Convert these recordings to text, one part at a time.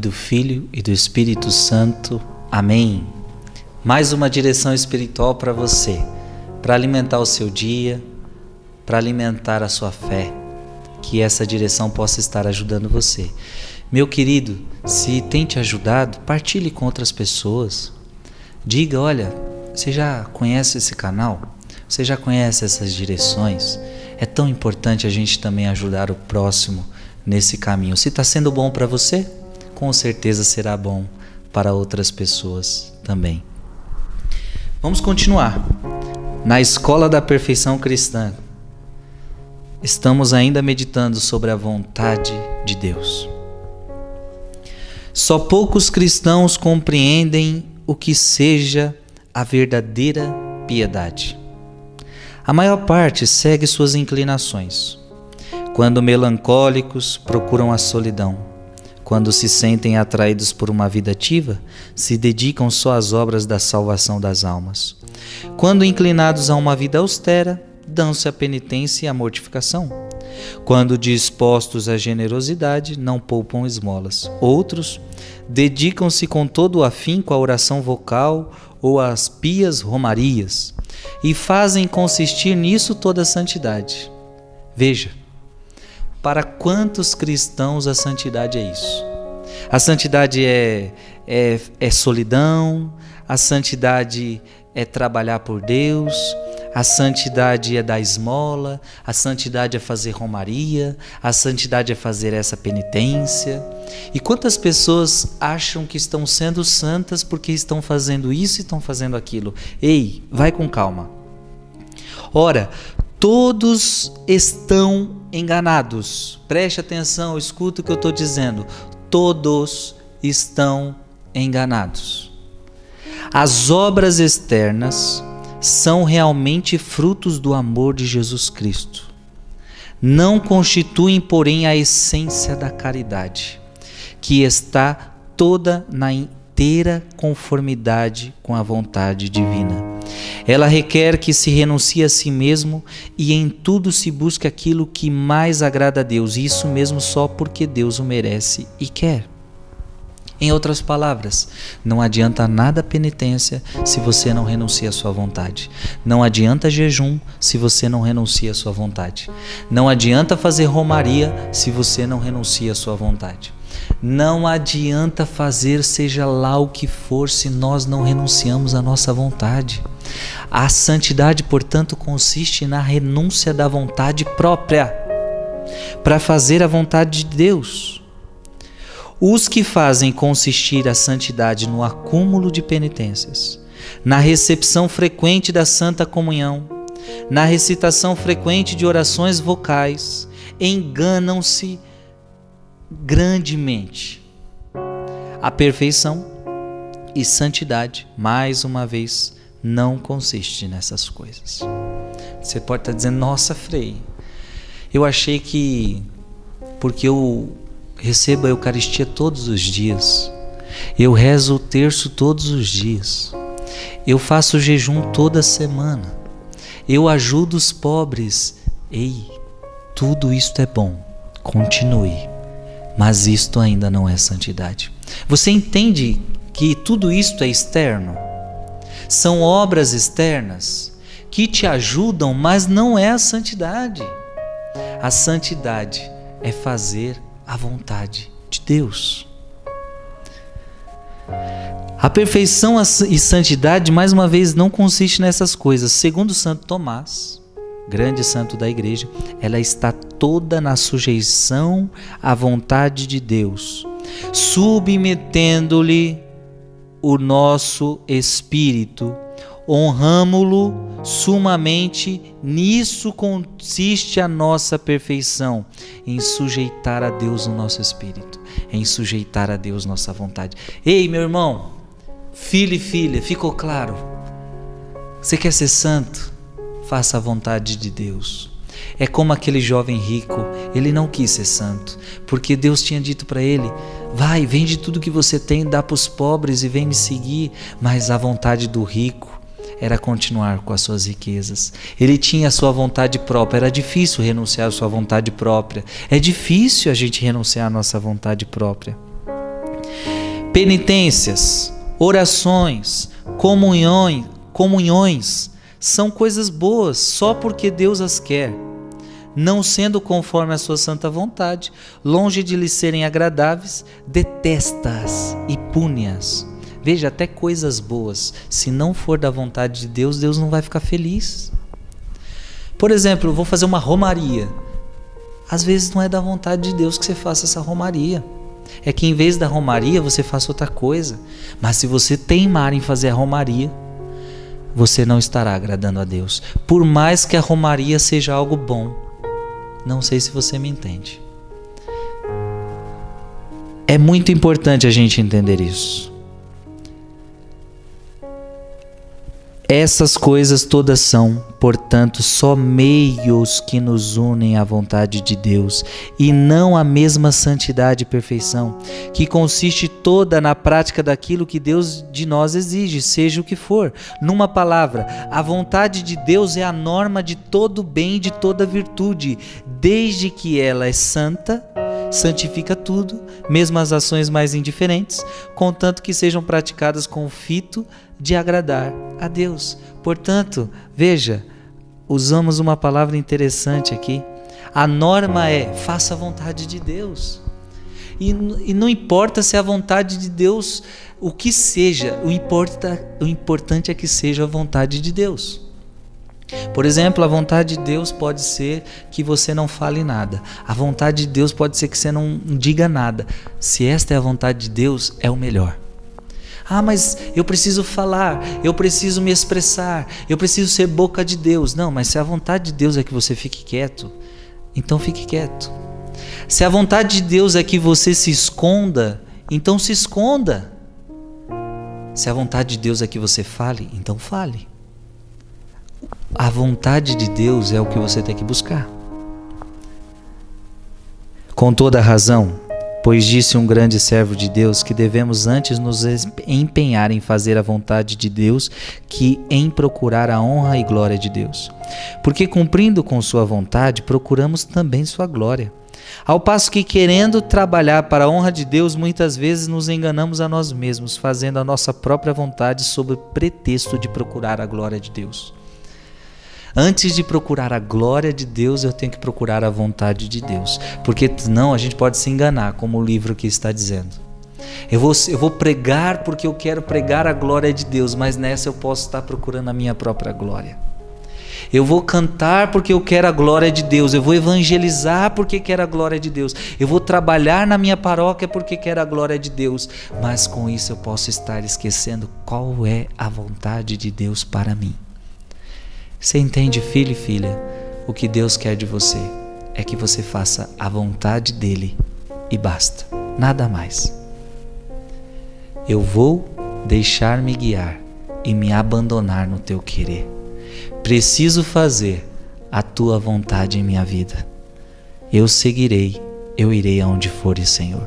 do Filho e do Espírito Santo. Amém. Mais uma direção espiritual para você, para alimentar o seu dia, para alimentar a sua fé. Que essa direção possa estar ajudando você. Meu querido, se tem te ajudado, partilhe com outras pessoas. Diga, olha, você já conhece esse canal? Você já conhece essas direções? É tão importante a gente também ajudar o próximo nesse caminho. Se está sendo bom para você, com certeza será bom para outras pessoas também. Vamos continuar. Na Escola da Perfeição Cristã, estamos ainda meditando sobre a vontade de Deus. Só poucos cristãos compreendem o que seja a verdadeira piedade. A maior parte segue suas inclinações. Quando melancólicos, procuram a solidão. Quando se sentem atraídos por uma vida ativa, se dedicam só às obras da salvação das almas. Quando inclinados a uma vida austera, dão-se a penitência e a mortificação. Quando dispostos à generosidade, não poupam esmolas. Outros dedicam-se com todo o afinco à oração vocal ou às pias romarias e fazem consistir nisso toda a santidade. Veja, para quantos cristãos a santidade é isso? A santidade é, é, é solidão, a santidade é trabalhar por Deus, a santidade é dar esmola, a santidade é fazer romaria, a santidade é fazer essa penitência. E quantas pessoas acham que estão sendo santas porque estão fazendo isso e estão fazendo aquilo? Ei, vai com calma. Ora, todos estão enganados. Preste atenção, escuta o que eu estou dizendo. Todos estão enganados. As obras externas são realmente frutos do amor de Jesus Cristo. Não constituem, porém, a essência da caridade, que está toda na inteira conformidade com a vontade divina. Ela requer que se renuncie a si mesmo e em tudo se busque aquilo que mais agrada a Deus, e isso mesmo só porque Deus o merece e quer. Em outras palavras, não adianta nada penitência se você não renuncia à sua vontade. Não adianta jejum se você não renuncia à sua vontade. Não adianta fazer romaria se você não renuncia à sua vontade. Não adianta fazer seja lá o que for se nós não renunciamos à nossa vontade. A santidade, portanto, consiste na renúncia da vontade própria para fazer a vontade de Deus. Os que fazem consistir a santidade no acúmulo de penitências, na recepção frequente da Santa Comunhão, na recitação frequente de orações vocais, enganam-se grandemente. A perfeição e santidade, mais uma vez, não consiste nessas coisas. Você pode estar dizendo, nossa, Frei, eu achei que porque eu recebo a Eucaristia todos os dias. Eu rezo o terço todos os dias. Eu faço jejum toda semana. Eu ajudo os pobres. Ei, tudo isto é bom. Continue. Mas isto ainda não é santidade. Você entende que tudo isto é externo? São obras externas que te ajudam, mas não é a santidade. A santidade é fazer a vontade de Deus. A perfeição e santidade, mais uma vez, não consiste nessas coisas. Segundo Santo Tomás, grande santo da igreja, ela está toda na sujeição à vontade de Deus, submetendo-lhe o nosso espírito honramo-lo sumamente, nisso consiste a nossa perfeição, em sujeitar a Deus o nosso espírito, em sujeitar a Deus nossa vontade. Ei, meu irmão, filho e filha, ficou claro? Você quer ser santo? Faça a vontade de Deus. É como aquele jovem rico, ele não quis ser santo, porque Deus tinha dito para ele: vai, vende tudo que você tem, dá para os pobres e vem me seguir. Mas a vontade do rico era continuar com as suas riquezas. Ele tinha a sua vontade própria, era difícil renunciar à sua vontade própria. É difícil a gente renunciar à nossa vontade própria. Penitências, orações, comunhões, comunhões são coisas boas só porque Deus as quer, não sendo conforme a sua santa vontade, longe de lhe serem agradáveis, detesta-as e pune-as. Veja, até coisas boas, se não for da vontade de Deus, Deus não vai ficar feliz. Por exemplo, vou fazer uma romaria. Às vezes não é da vontade de Deus que você faça essa romaria. É que em vez da romaria você faça outra coisa. Mas se você teimar em fazer a romaria, você não estará agradando a Deus. Por mais que a romaria seja algo bom. Não sei se você me entende. É muito importante a gente entender isso. Essas coisas todas são, portanto, só meios que nos unem à vontade de Deus e não a mesma santidade e perfeição, que consiste toda na prática daquilo que Deus de nós exige, seja o que for. Numa palavra, a vontade de Deus é a norma de todo bem e de toda virtude, desde que ela é santa santifica tudo, mesmo as ações mais indiferentes, contanto que sejam praticadas com o fito de agradar a Deus. Portanto, veja, usamos uma palavra interessante aqui. A norma é: faça a vontade de Deus. E, e não importa se a vontade de Deus, o que seja, o, importa, o importante é que seja a vontade de Deus. Por exemplo, a vontade de Deus pode ser que você não fale nada. A vontade de Deus pode ser que você não diga nada. Se esta é a vontade de Deus, é o melhor. Ah, mas eu preciso falar, eu preciso me expressar, eu preciso ser boca de Deus. Não, mas se a vontade de Deus é que você fique quieto, então fique quieto. Se a vontade de Deus é que você se esconda, então se esconda. Se a vontade de Deus é que você fale, então fale. A vontade de Deus é o que você tem que buscar. Com toda razão, pois disse um grande servo de Deus que devemos antes nos empenhar em fazer a vontade de Deus que em procurar a honra e glória de Deus. Porque cumprindo com sua vontade, procuramos também sua glória. Ao passo que, querendo trabalhar para a honra de Deus, muitas vezes nos enganamos a nós mesmos, fazendo a nossa própria vontade sob pretexto de procurar a glória de Deus. Antes de procurar a glória de Deus, eu tenho que procurar a vontade de Deus. Porque senão a gente pode se enganar, como o livro aqui está dizendo. Eu vou, eu vou pregar porque eu quero pregar a glória de Deus, mas nessa eu posso estar procurando a minha própria glória. Eu vou cantar porque eu quero a glória de Deus. Eu vou evangelizar porque quero a glória de Deus. Eu vou trabalhar na minha paróquia porque quero a glória de Deus. Mas com isso eu posso estar esquecendo qual é a vontade de Deus para mim. Você entende, filho e filha? O que Deus quer de você é que você faça a vontade dele e basta, nada mais. Eu vou deixar-me guiar e me abandonar no teu querer. Preciso fazer a tua vontade em minha vida. Eu seguirei, eu irei aonde fores, Senhor.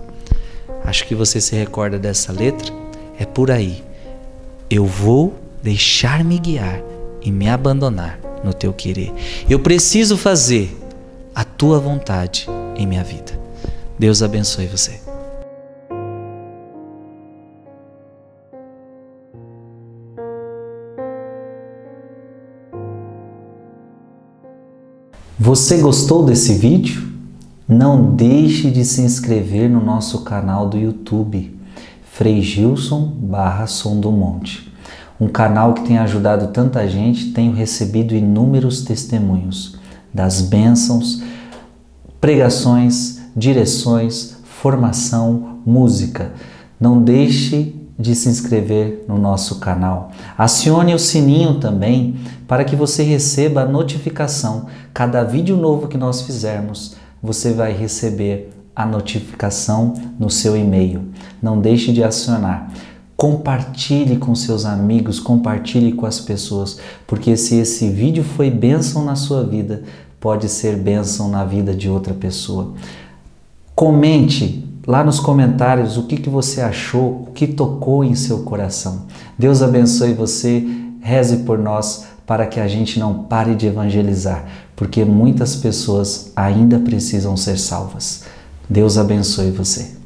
Acho que você se recorda dessa letra? É por aí. Eu vou deixar-me guiar e me abandonar no teu querer. Eu preciso fazer a tua vontade em minha vida. Deus abençoe você. Você gostou desse vídeo? Não deixe de se inscrever no nosso canal do YouTube, Frei Gilson barra Som do Monte um canal que tem ajudado tanta gente, tenho recebido inúmeros testemunhos das bênçãos, pregações, direções, formação, música. Não deixe de se inscrever no nosso canal. Acione o sininho também para que você receba a notificação. Cada vídeo novo que nós fizermos, você vai receber a notificação no seu e-mail. Não deixe de acionar. Compartilhe com seus amigos, compartilhe com as pessoas, porque se esse vídeo foi bênção na sua vida, pode ser bênção na vida de outra pessoa. Comente lá nos comentários o que, que você achou, o que tocou em seu coração. Deus abençoe você, reze por nós para que a gente não pare de evangelizar, porque muitas pessoas ainda precisam ser salvas. Deus abençoe você.